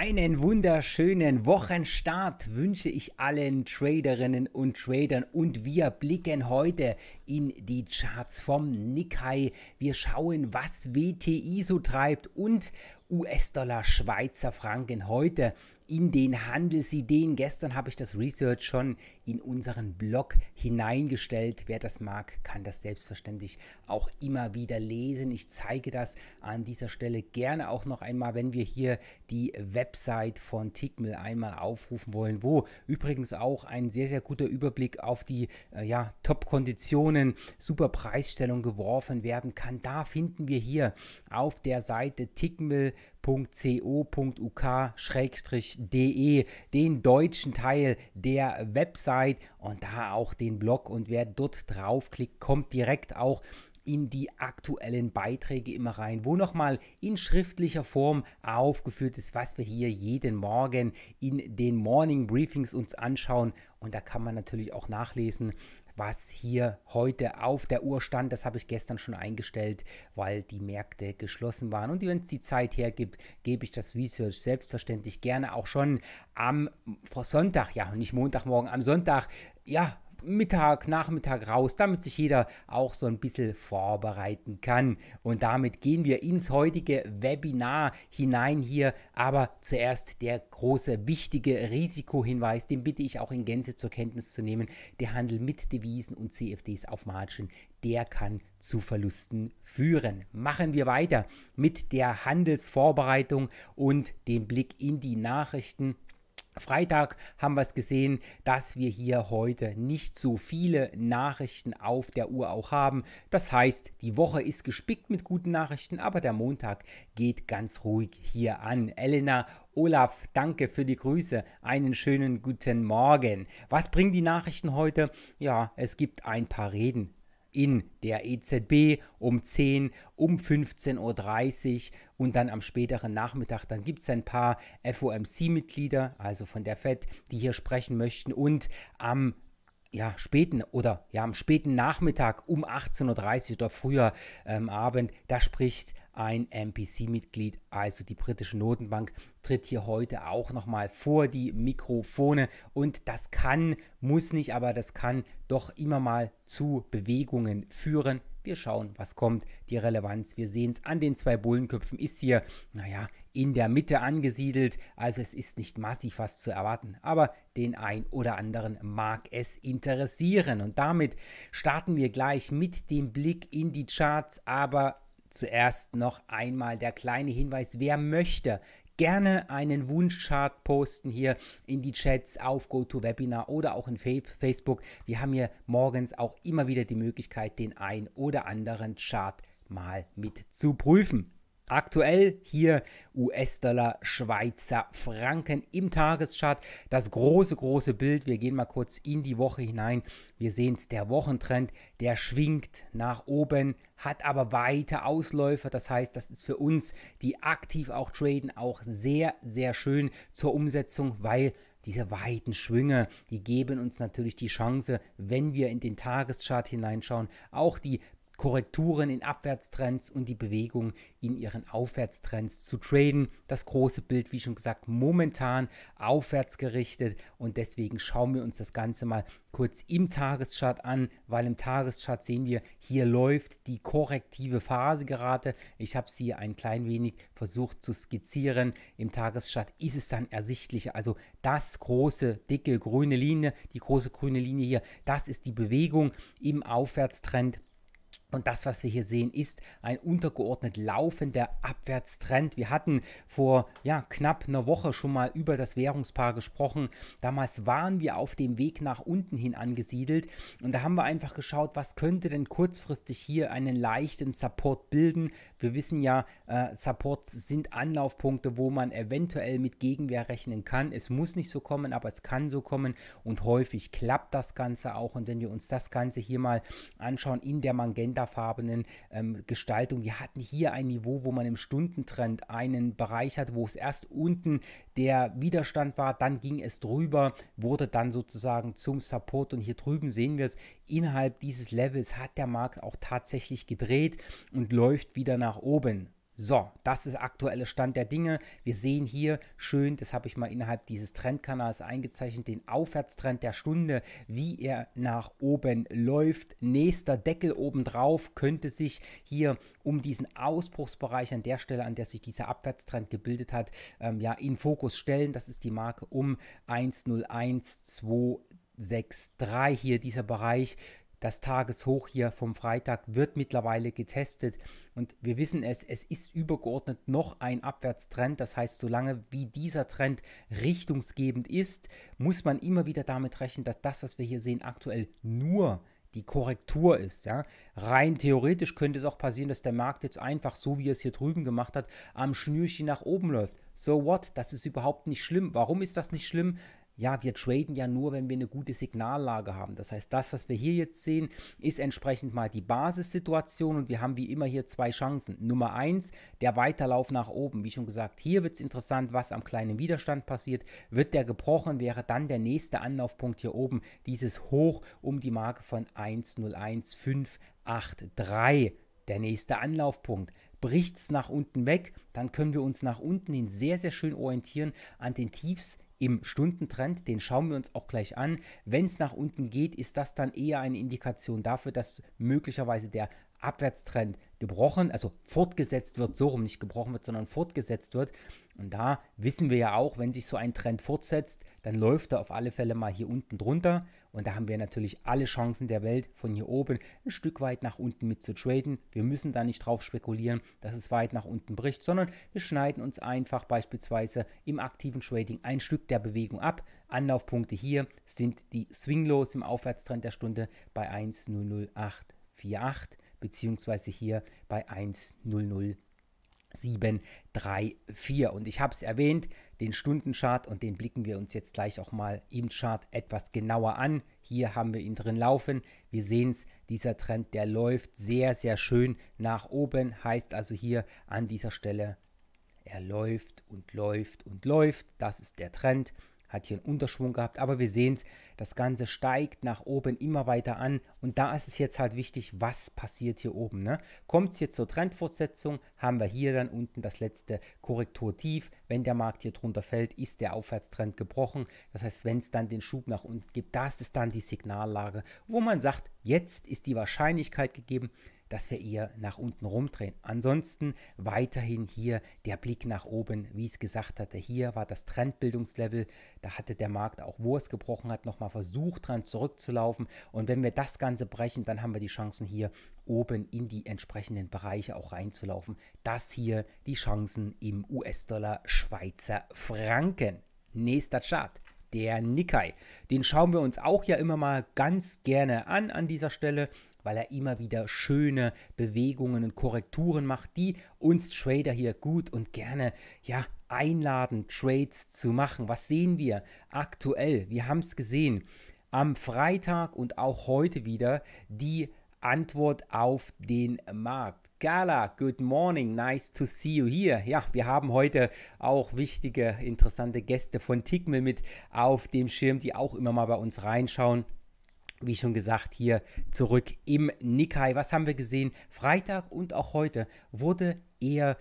Einen wunderschönen Wochenstart wünsche ich allen Traderinnen und Tradern und wir blicken heute in die Charts vom Nikkei. Wir schauen, was WTI so treibt und US-Dollar, Schweizer Franken heute in den Handelsideen. Gestern habe ich das Research schon in unseren Blog hineingestellt. Wer das mag, kann das selbstverständlich auch immer wieder lesen. Ich zeige das an dieser Stelle gerne auch noch einmal, wenn wir hier die Website von Tickmill einmal aufrufen wollen, wo übrigens auch ein sehr, sehr guter Überblick auf die äh, ja, Top-Konditionen, super Preisstellung geworfen werden kann. Da finden wir hier auf der Seite Tickmill www.co.uk-de, den deutschen Teil der Website und da auch den Blog. Und wer dort draufklickt, kommt direkt auch in die aktuellen Beiträge immer rein, wo nochmal in schriftlicher Form aufgeführt ist, was wir hier jeden Morgen in den Morning Briefings uns anschauen. Und da kann man natürlich auch nachlesen, was hier heute auf der Uhr stand. Das habe ich gestern schon eingestellt, weil die Märkte geschlossen waren. Und wenn es die Zeit hergibt, gebe ich das Research selbstverständlich gerne auch schon am Sonntag, ja, nicht Montagmorgen, am Sonntag, ja, Mittag, Nachmittag raus, damit sich jeder auch so ein bisschen vorbereiten kann. Und damit gehen wir ins heutige Webinar hinein hier. Aber zuerst der große, wichtige Risikohinweis, den bitte ich auch in Gänze zur Kenntnis zu nehmen. Der Handel mit Devisen und CFDs auf Margin, der kann zu Verlusten führen. Machen wir weiter mit der Handelsvorbereitung und dem Blick in die Nachrichten. Freitag haben wir es gesehen, dass wir hier heute nicht so viele Nachrichten auf der Uhr auch haben. Das heißt, die Woche ist gespickt mit guten Nachrichten, aber der Montag geht ganz ruhig hier an. Elena, Olaf, danke für die Grüße. Einen schönen guten Morgen. Was bringen die Nachrichten heute? Ja, es gibt ein paar Reden in der EZB um 10, um 15.30 Uhr und dann am späteren Nachmittag, dann gibt es ein paar FOMC-Mitglieder, also von der FED, die hier sprechen möchten und am ja, späten oder ja, am späten Nachmittag um 18.30 Uhr oder früher ähm, Abend, da spricht ein MPC-Mitglied, also die britische Notenbank, tritt hier heute auch nochmal vor die Mikrofone und das kann, muss nicht, aber das kann doch immer mal zu Bewegungen führen. Wir schauen, was kommt. Die Relevanz, wir sehen es an den zwei Bullenköpfen, ist hier, naja, in der Mitte angesiedelt. Also es ist nicht massiv was zu erwarten, aber den ein oder anderen mag es interessieren. Und damit starten wir gleich mit dem Blick in die Charts, aber Zuerst noch einmal der kleine Hinweis, wer möchte, gerne einen Wunschchart posten hier in die Chats auf GoToWebinar oder auch in Facebook. Wir haben hier morgens auch immer wieder die Möglichkeit, den ein oder anderen Chart mal mit zu prüfen. Aktuell hier US-Dollar, Schweizer Franken im Tageschart. Das große, große Bild. Wir gehen mal kurz in die Woche hinein. Wir sehen es, der Wochentrend, der schwingt nach oben, hat aber weite Ausläufer. Das heißt, das ist für uns, die aktiv auch traden, auch sehr, sehr schön zur Umsetzung, weil diese weiten Schwünge, die geben uns natürlich die Chance, wenn wir in den Tageschart hineinschauen, auch die Korrekturen in Abwärtstrends und die Bewegung in ihren Aufwärtstrends zu traden. Das große Bild, wie schon gesagt, momentan aufwärts gerichtet und deswegen schauen wir uns das Ganze mal kurz im Tageschart an, weil im Tageschart sehen wir, hier läuft die korrektive Phase gerade. Ich habe sie ein klein wenig versucht zu skizzieren. Im Tageschart ist es dann ersichtlicher. Also das große, dicke grüne Linie, die große grüne Linie hier, das ist die Bewegung im Aufwärtstrend und das, was wir hier sehen, ist ein untergeordnet laufender Abwärtstrend. Wir hatten vor ja, knapp einer Woche schon mal über das Währungspaar gesprochen. Damals waren wir auf dem Weg nach unten hin angesiedelt. Und da haben wir einfach geschaut, was könnte denn kurzfristig hier einen leichten Support bilden. Wir wissen ja, äh, Supports sind Anlaufpunkte, wo man eventuell mit Gegenwehr rechnen kann. Es muss nicht so kommen, aber es kann so kommen. Und häufig klappt das Ganze auch. Und wenn wir uns das Ganze hier mal anschauen in der Magenta, magentafarbenen ähm, Gestaltung. Wir hatten hier ein Niveau, wo man im Stundentrend einen Bereich hatte, wo es erst unten der Widerstand war, dann ging es drüber, wurde dann sozusagen zum Support und hier drüben sehen wir es, innerhalb dieses Levels hat der Markt auch tatsächlich gedreht und läuft wieder nach oben. So, das ist aktuelle Stand der Dinge. Wir sehen hier schön, das habe ich mal innerhalb dieses Trendkanals eingezeichnet, den Aufwärtstrend der Stunde, wie er nach oben läuft. Nächster Deckel obendrauf könnte sich hier um diesen Ausbruchsbereich an der Stelle, an der sich dieser Abwärtstrend gebildet hat, ähm, ja, in Fokus stellen. Das ist die Marke um 101,263 hier, dieser Bereich. Das Tageshoch hier vom Freitag wird mittlerweile getestet und wir wissen es, es ist übergeordnet noch ein Abwärtstrend. Das heißt, solange wie dieser Trend richtungsgebend ist, muss man immer wieder damit rechnen, dass das, was wir hier sehen, aktuell nur die Korrektur ist. Ja? Rein theoretisch könnte es auch passieren, dass der Markt jetzt einfach so, wie er es hier drüben gemacht hat, am Schnürchen nach oben läuft. So what? Das ist überhaupt nicht schlimm. Warum ist das nicht schlimm? Ja, wir traden ja nur, wenn wir eine gute Signallage haben. Das heißt, das, was wir hier jetzt sehen, ist entsprechend mal die Basissituation und wir haben wie immer hier zwei Chancen. Nummer eins, der Weiterlauf nach oben. Wie schon gesagt, hier wird es interessant, was am kleinen Widerstand passiert. Wird der gebrochen, wäre dann der nächste Anlaufpunkt hier oben, dieses Hoch um die Marke von 101583. Der nächste Anlaufpunkt bricht es nach unten weg, dann können wir uns nach unten hin sehr, sehr schön orientieren an den Tiefs im Stundentrend. Den schauen wir uns auch gleich an. Wenn es nach unten geht, ist das dann eher eine Indikation dafür, dass möglicherweise der Abwärtstrend gebrochen, also fortgesetzt wird, so rum nicht gebrochen wird, sondern fortgesetzt wird. Und da wissen wir ja auch, wenn sich so ein Trend fortsetzt, dann läuft er auf alle Fälle mal hier unten drunter. Und da haben wir natürlich alle Chancen der Welt, von hier oben ein Stück weit nach unten mit zu traden. Wir müssen da nicht drauf spekulieren, dass es weit nach unten bricht, sondern wir schneiden uns einfach beispielsweise im aktiven Trading ein Stück der Bewegung ab. Anlaufpunkte hier sind die Swinglows im Aufwärtstrend der Stunde bei 1,00848 beziehungsweise hier bei 1,00734. Und ich habe es erwähnt, den Stundenchart und den blicken wir uns jetzt gleich auch mal im Chart etwas genauer an. Hier haben wir ihn drin laufen. Wir sehen es, dieser Trend, der läuft sehr, sehr schön nach oben. Heißt also hier an dieser Stelle, er läuft und läuft und läuft. Das ist der Trend hat hier einen Unterschwung gehabt, aber wir sehen es, das Ganze steigt nach oben immer weiter an und da ist es jetzt halt wichtig, was passiert hier oben. Ne? Kommt es hier zur Trendfortsetzung, haben wir hier dann unten das letzte Korrekturtief. Wenn der Markt hier drunter fällt, ist der Aufwärtstrend gebrochen. Das heißt, wenn es dann den Schub nach unten gibt, das ist dann die Signallage, wo man sagt, jetzt ist die Wahrscheinlichkeit gegeben, dass wir eher nach unten rumdrehen. Ansonsten weiterhin hier der Blick nach oben, wie ich es gesagt hatte. Hier war das Trendbildungslevel, da hatte der Markt auch, wo es gebrochen hat, nochmal versucht, dran zurückzulaufen. Und wenn wir das Ganze brechen, dann haben wir die Chancen hier oben in die entsprechenden Bereiche auch reinzulaufen. Das hier die Chancen im US-Dollar Schweizer Franken. Nächster Chart der Nikkei. Den schauen wir uns auch ja immer mal ganz gerne an an dieser Stelle weil er immer wieder schöne Bewegungen und Korrekturen macht, die uns Trader hier gut und gerne ja einladen, Trades zu machen. Was sehen wir aktuell? Wir haben es gesehen. Am Freitag und auch heute wieder die Antwort auf den Markt. Gala, good morning, nice to see you here. Ja, wir haben heute auch wichtige, interessante Gäste von Tickmill mit auf dem Schirm, die auch immer mal bei uns reinschauen wie schon gesagt, hier zurück im Nikkei. Was haben wir gesehen? Freitag und auch heute wurde eher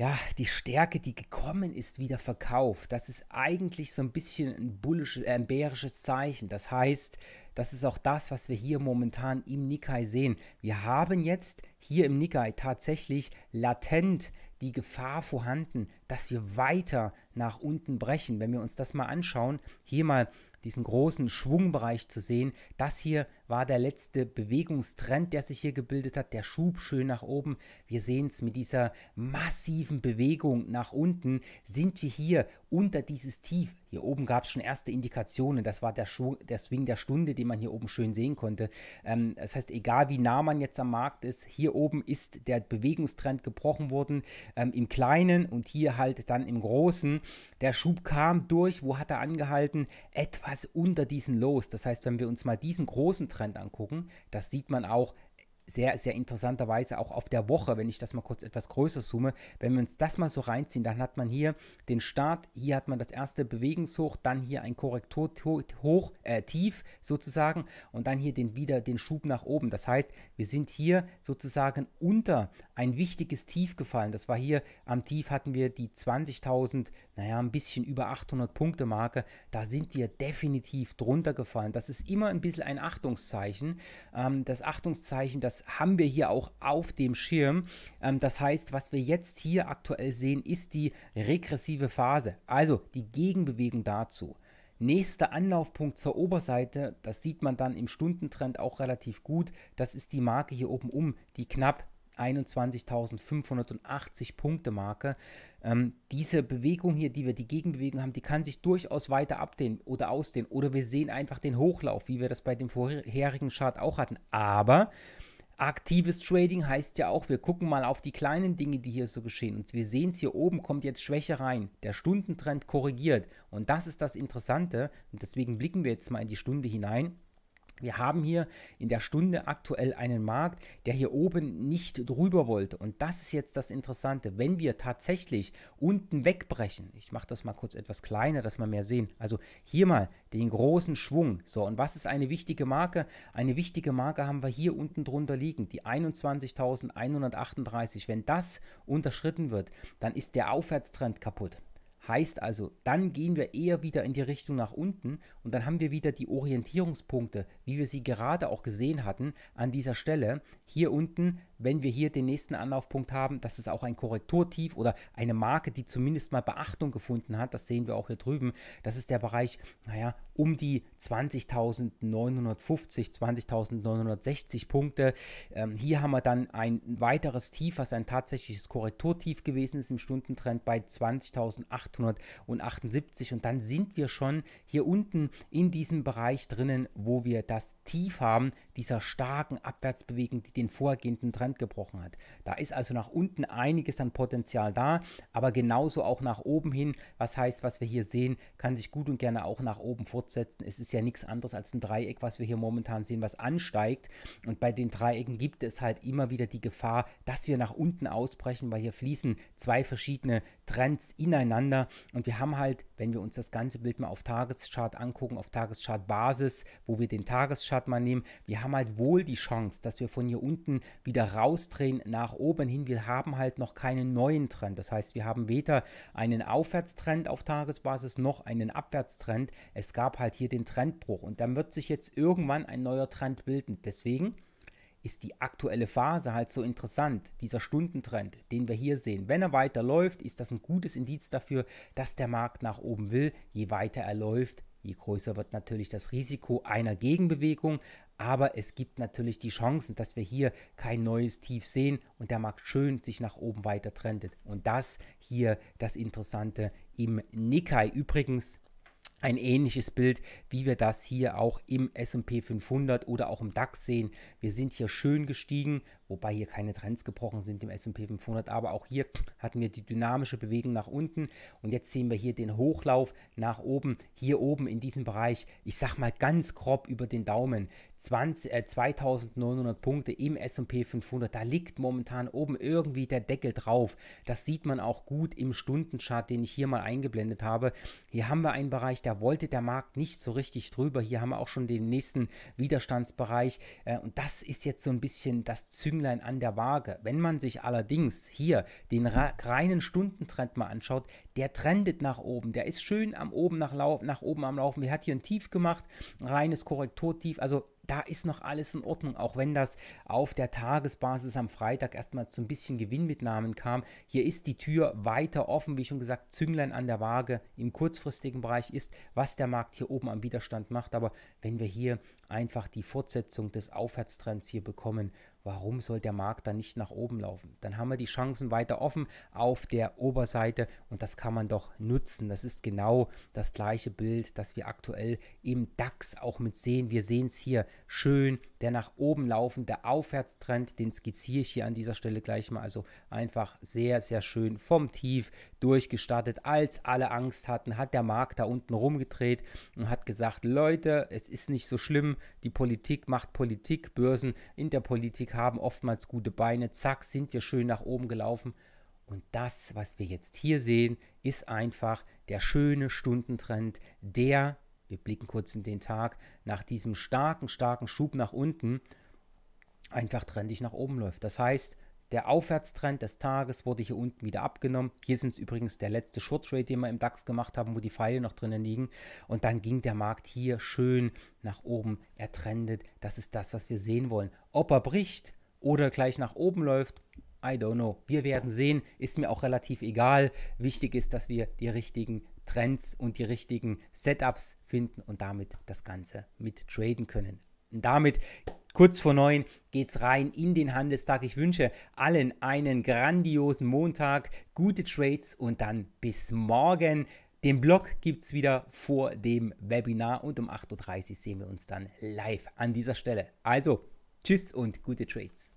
ja, die Stärke, die gekommen ist, wieder verkauft. Das ist eigentlich so ein bisschen ein, bullisches, äh, ein bärisches Zeichen. Das heißt, das ist auch das, was wir hier momentan im Nikkei sehen. Wir haben jetzt hier im Nikkei tatsächlich latent die Gefahr vorhanden, dass wir weiter nach unten brechen. Wenn wir uns das mal anschauen, hier mal diesen großen Schwungbereich zu sehen. Das hier war der letzte Bewegungstrend, der sich hier gebildet hat. Der Schub schön nach oben. Wir sehen es mit dieser massiven Bewegung nach unten. Sind wir hier unter dieses Tief. Hier oben gab es schon erste Indikationen. Das war der, Schu der Swing der Stunde, den man hier oben schön sehen konnte. Ähm, das heißt, egal wie nah man jetzt am Markt ist, hier oben ist der Bewegungstrend gebrochen worden. Ähm, Im Kleinen und hier halt dann im Großen. Der Schub kam durch. Wo hat er angehalten? Etwas unter diesen Los. Das heißt, wenn wir uns mal diesen großen Trend angucken, das sieht man auch sehr, sehr interessanterweise auch auf der Woche, wenn ich das mal kurz etwas größer zoome, wenn wir uns das mal so reinziehen, dann hat man hier den Start, hier hat man das erste Bewegungshoch, dann hier ein Korrekturhoch, äh, tief sozusagen und dann hier den, wieder den Schub nach oben. Das heißt, wir sind hier sozusagen unter ein wichtiges Tief gefallen. Das war hier am Tief hatten wir die 20.000, naja, ein bisschen über 800 Punkte Marke. Da sind wir definitiv drunter gefallen. Das ist immer ein bisschen ein Achtungszeichen. Ähm, das Achtungszeichen, das haben wir hier auch auf dem Schirm. Ähm, das heißt, was wir jetzt hier aktuell sehen, ist die regressive Phase, also die Gegenbewegung dazu. Nächster Anlaufpunkt zur Oberseite, das sieht man dann im Stundentrend auch relativ gut, das ist die Marke hier oben um, die knapp 21.580 Punkte Marke. Ähm, diese Bewegung hier, die wir die Gegenbewegung haben, die kann sich durchaus weiter abdehnen oder ausdehnen. Oder wir sehen einfach den Hochlauf, wie wir das bei dem vorherigen Chart auch hatten. Aber aktives Trading heißt ja auch, wir gucken mal auf die kleinen Dinge, die hier so geschehen. Und wir sehen es hier oben, kommt jetzt Schwäche rein. Der Stundentrend korrigiert. Und das ist das Interessante. Und deswegen blicken wir jetzt mal in die Stunde hinein. Wir haben hier in der Stunde aktuell einen Markt, der hier oben nicht drüber wollte. Und das ist jetzt das Interessante. Wenn wir tatsächlich unten wegbrechen, ich mache das mal kurz etwas kleiner, dass wir mehr sehen. Also hier mal den großen Schwung. So, und was ist eine wichtige Marke? Eine wichtige Marke haben wir hier unten drunter liegen, die 21.138. Wenn das unterschritten wird, dann ist der Aufwärtstrend kaputt. Heißt also, dann gehen wir eher wieder in die Richtung nach unten und dann haben wir wieder die Orientierungspunkte, wie wir sie gerade auch gesehen hatten, an dieser Stelle. Hier unten wenn wir hier den nächsten Anlaufpunkt haben, das ist auch ein Korrekturtief oder eine Marke, die zumindest mal Beachtung gefunden hat. Das sehen wir auch hier drüben. Das ist der Bereich, naja, um die 20.950, 20.960 Punkte. Ähm, hier haben wir dann ein weiteres Tief, was ein tatsächliches Korrekturtief gewesen ist im Stundentrend bei 20.878 und dann sind wir schon hier unten in diesem Bereich drinnen, wo wir das Tief haben, dieser starken Abwärtsbewegung, die den vorgehenden Trend gebrochen hat. Da ist also nach unten einiges an Potenzial da, aber genauso auch nach oben hin. Was heißt, was wir hier sehen, kann sich gut und gerne auch nach oben fortsetzen. Es ist ja nichts anderes als ein Dreieck, was wir hier momentan sehen, was ansteigt. Und bei den Dreiecken gibt es halt immer wieder die Gefahr, dass wir nach unten ausbrechen, weil hier fließen zwei verschiedene Trends ineinander. Und wir haben halt, wenn wir uns das ganze Bild mal auf Tageschart angucken, auf Tageschart-Basis, wo wir den Tageschart mal nehmen, wir haben halt wohl die Chance, dass wir von hier unten wieder rausdrehen nach oben hin. Wir haben halt noch keinen neuen Trend. Das heißt, wir haben weder einen Aufwärtstrend auf Tagesbasis noch einen Abwärtstrend. Es gab halt hier den Trendbruch und dann wird sich jetzt irgendwann ein neuer Trend bilden. Deswegen ist die aktuelle Phase halt so interessant, dieser Stundentrend, den wir hier sehen. Wenn er weiter läuft, ist das ein gutes Indiz dafür, dass der Markt nach oben will. Je weiter er läuft, je größer wird natürlich das Risiko einer Gegenbewegung. Aber es gibt natürlich die Chancen, dass wir hier kein neues Tief sehen und der Markt schön sich nach oben weiter trendet. Und das hier das Interessante im Nikkei. Übrigens, ein ähnliches Bild, wie wir das hier auch im SP 500 oder auch im DAX sehen. Wir sind hier schön gestiegen, wobei hier keine Trends gebrochen sind im S&P 500, aber auch hier hatten wir die dynamische Bewegung nach unten. Und jetzt sehen wir hier den Hochlauf nach oben, hier oben in diesem Bereich, ich sag mal ganz grob über den Daumen, 20, äh, 2900 Punkte im S&P 500, da liegt momentan oben irgendwie der Deckel drauf. Das sieht man auch gut im Stundenchart, den ich hier mal eingeblendet habe. Hier haben wir einen Bereich, da wollte der Markt nicht so richtig drüber. Hier haben wir auch schon den nächsten Widerstandsbereich äh, und das ist jetzt so ein bisschen das Zünglein an der Waage. Wenn man sich allerdings hier den reinen Stundentrend mal anschaut, der trendet nach oben. Der ist schön am oben nach, nach oben am Laufen. Wir hat hier ein Tief gemacht, reines Korrekturtief. Also da ist noch alles in Ordnung, auch wenn das auf der Tagesbasis am Freitag erstmal zu ein bisschen Gewinnmitnahmen kam. Hier ist die Tür weiter offen, wie schon gesagt, Zünglein an der Waage im kurzfristigen Bereich ist, was der Markt hier oben am Widerstand macht. Aber wenn wir hier einfach die Fortsetzung des Aufwärtstrends hier bekommen, warum soll der Markt dann nicht nach oben laufen? Dann haben wir die Chancen weiter offen auf der Oberseite und das kann man doch nutzen. Das ist genau das gleiche Bild, das wir aktuell im DAX auch mit sehen. Wir sehen es hier schön, der nach oben laufende Aufwärtstrend, den skizziere ich hier an dieser Stelle gleich mal. Also einfach sehr, sehr schön vom Tief durchgestartet. Als alle Angst hatten, hat der Markt da unten rumgedreht und hat gesagt, Leute, es ist nicht so schlimm, die Politik macht Politik, Börsen in der Politik Technik haben oftmals gute Beine. Zack, sind wir schön nach oben gelaufen. Und das, was wir jetzt hier sehen, ist einfach der schöne Stundentrend, der, wir blicken kurz in den Tag, nach diesem starken, starken Schub nach unten einfach trendig nach oben läuft. Das heißt, der Aufwärtstrend des Tages wurde hier unten wieder abgenommen. Hier sind es übrigens der letzte Short Trade, den wir im DAX gemacht haben, wo die Pfeile noch drinnen liegen. Und dann ging der Markt hier schön nach oben. Er trendet. Das ist das, was wir sehen wollen. Ob er bricht oder gleich nach oben läuft, I don't know. Wir werden sehen. Ist mir auch relativ egal. Wichtig ist, dass wir die richtigen Trends und die richtigen Setups finden und damit das Ganze mit traden können. Und damit Kurz vor neun geht's rein in den Handelstag. Ich wünsche allen einen grandiosen Montag, gute Trades und dann bis morgen. Den Blog gibt es wieder vor dem Webinar und um 8.30 Uhr sehen wir uns dann live an dieser Stelle. Also, tschüss und gute Trades.